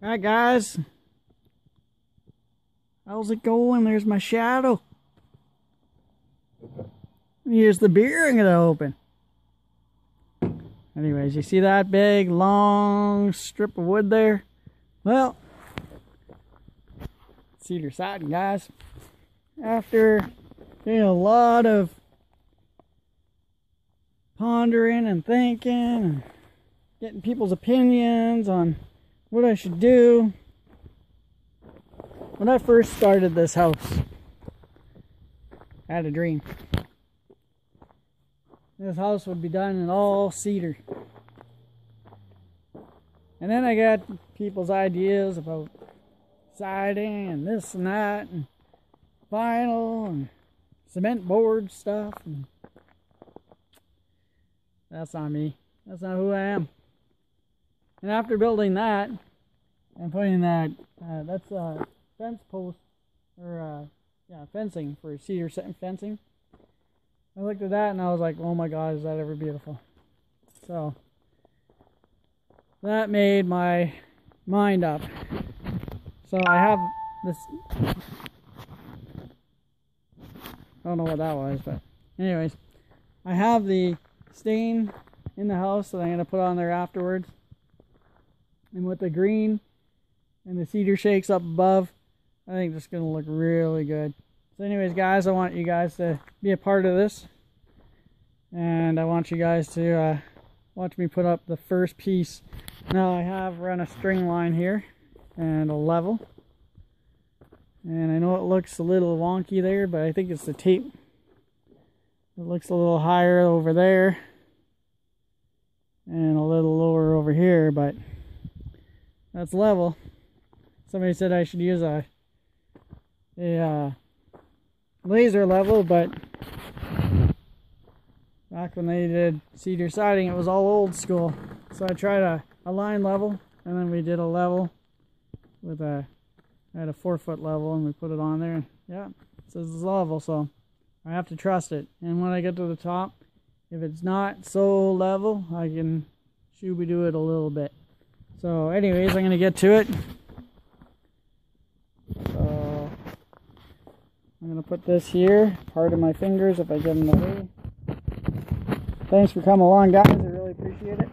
Alright guys. How's it going? There's my shadow. Here's the beer I'm gonna open. Anyways, you see that big long strip of wood there? Well, cedar siding guys. After doing a lot of pondering and thinking and getting people's opinions on what I should do. When I first started this house, I had a dream. This house would be done in all cedar. And then I got people's ideas about siding and this and that and vinyl and cement board stuff and that's not me. That's not who I am. And after building that and putting that, uh, that's a fence post or uh, yeah, fencing for cedar fencing. I looked at that and I was like, oh my god, is that ever beautiful? So that made my mind up. So I have this. I don't know what that was, but anyways, I have the stain in the house that I'm to put on there afterwards. And with the green and the cedar shakes up above, I think it's going to look really good. So anyways, guys, I want you guys to be a part of this. And I want you guys to uh, watch me put up the first piece. Now I have run a string line here and a level. And I know it looks a little wonky there, but I think it's the tape. It looks a little higher over there and a little lower over here, but that's level. Somebody said I should use a a uh, laser level, but back when they did cedar siding, it was all old school. So I tried a, a line level, and then we did a level with a I had a four foot level, and we put it on there. Yeah, it says it's level, so I have to trust it. And when I get to the top, if it's not so level, I can shooby do it a little bit. So anyways, I'm going to get to it. So I'm going to put this here. part of my fingers if I get in the way. Thanks for coming along, guys. I really appreciate it.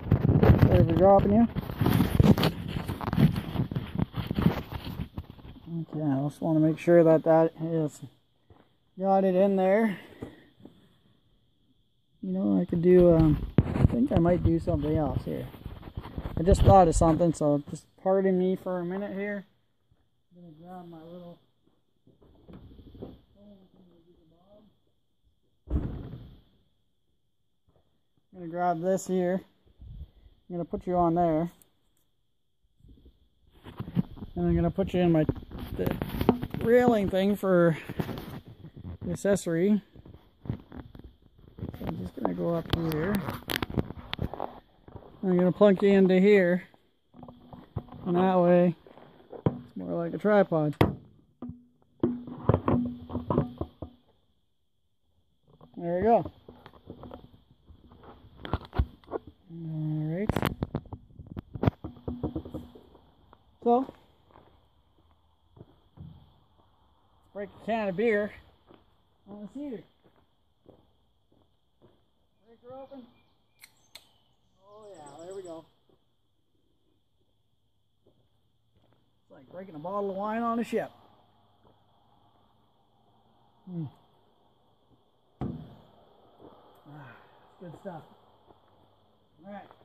Sorry for dropping you. Okay, I just want to make sure that that is got it in there. You know, I could do, um, I think I might do something else here. I just thought of something, so just pardon me for a minute here. I'm going to grab my little I'm going to grab this here. I'm going to put you on there. And I'm going to put you in my railing thing for the accessory. So I'm just going to go up here. I'm going to plunk you into here. And that way, it's more like a tripod. Can of beer on the cedar. Break her open. Oh yeah, there we go. It's like breaking a bottle of wine on a ship. Hmm. Ah, good stuff. All right.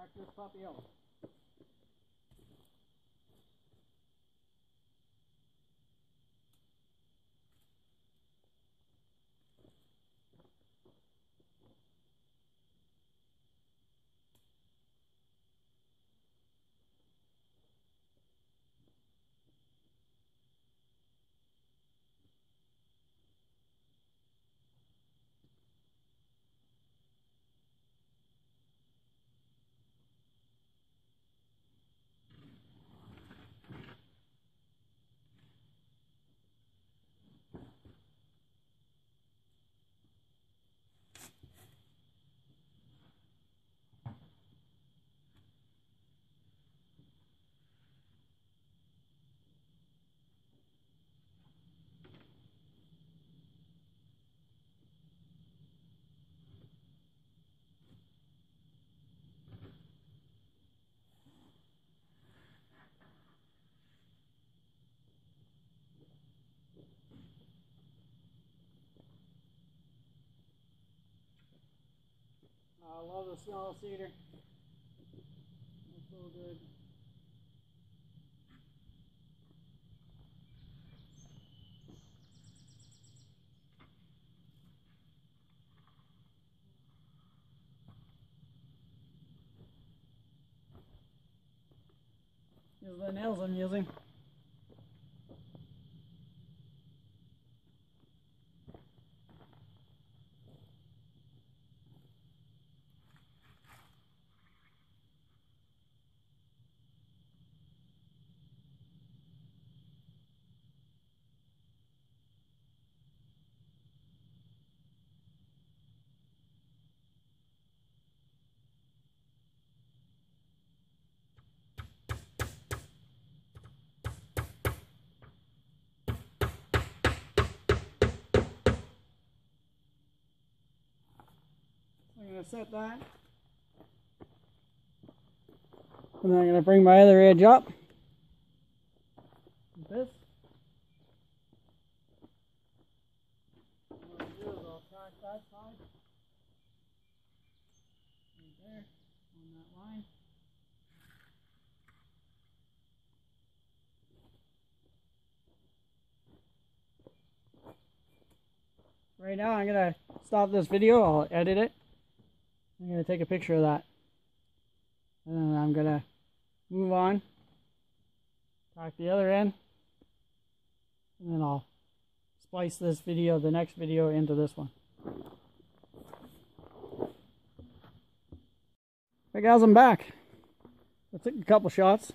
Back this I love the smell of cedar. It's so good. These are the nails I'm using. Going to set that. And then I'm going to bring my other edge up. Like this. What I'll do is I'll track that side. Right there, on that line. Right now I'm going to stop this video, I'll edit it. I'm going to take a picture of that. And then I'm going to move on. Tack the other end. And then I'll splice this video, the next video, into this one. Hey guys, I'm back. I took a couple shots.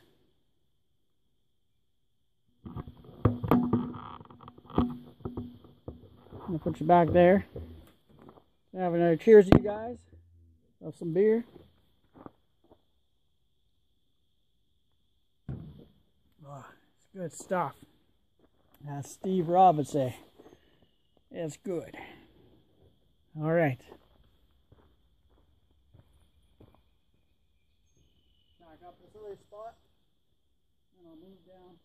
I'm gonna put you back there. Have another cheers you guys. Have some beer. Oh, it's good stuff. As Steve say, it's good. All right. This other spot, and I'll move down.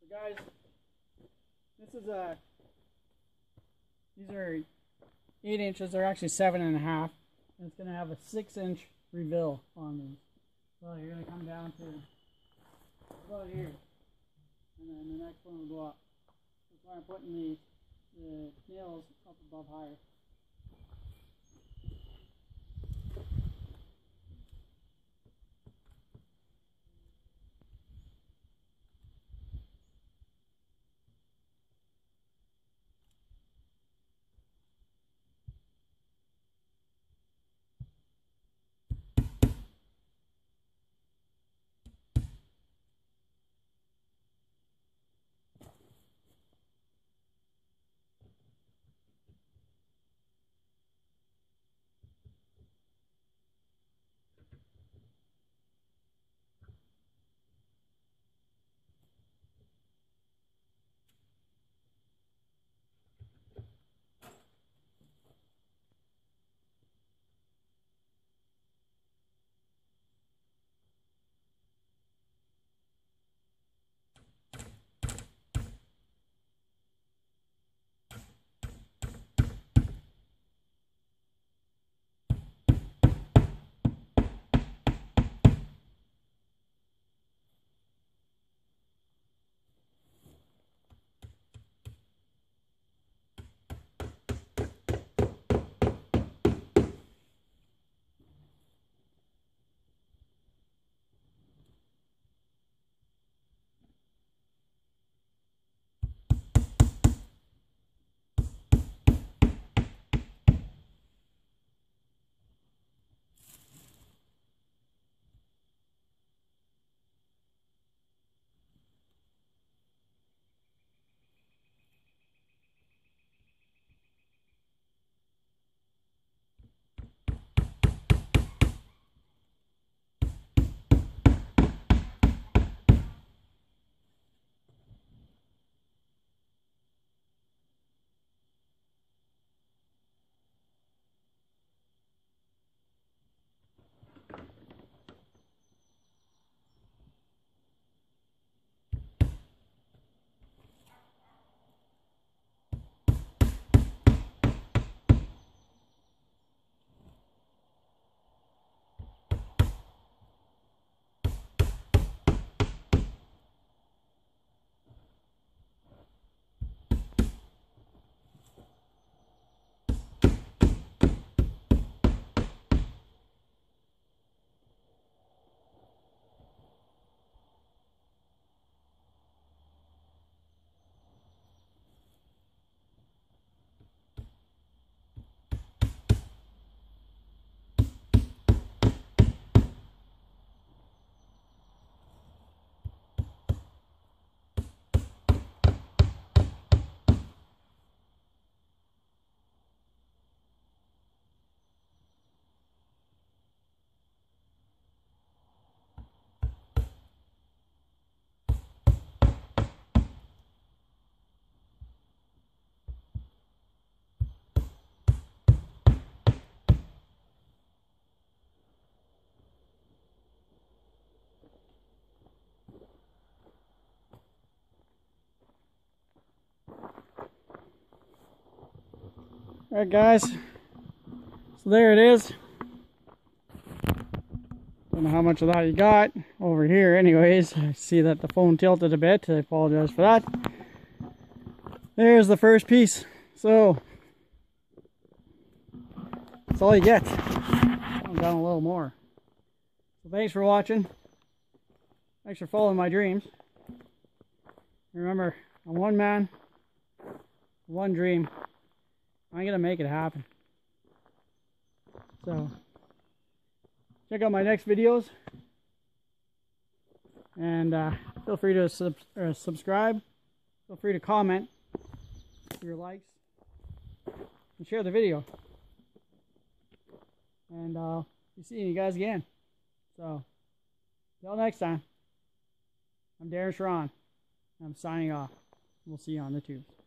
So guys, this is a, these are eight inches, they're actually seven and a half. And it's gonna have a six inch reveal on these. So you're gonna come down to about here. And then the next one will go up. That's why I'm putting the, the nails up above higher. Alright guys, so there it is. Don't know how much of that you got over here anyways. I see that the phone tilted a bit. I apologize for that. There's the first piece. So, that's all you get. I'm down a little more. So thanks for watching. Thanks for following my dreams. Remember, I'm one man, one dream. I'm going to make it happen. So, check out my next videos. And uh, feel free to sub subscribe. Feel free to comment your likes. And share the video. And uh, be seeing you guys again. So, till next time. I'm Darren Charron. I'm signing off. We'll see you on the tubes.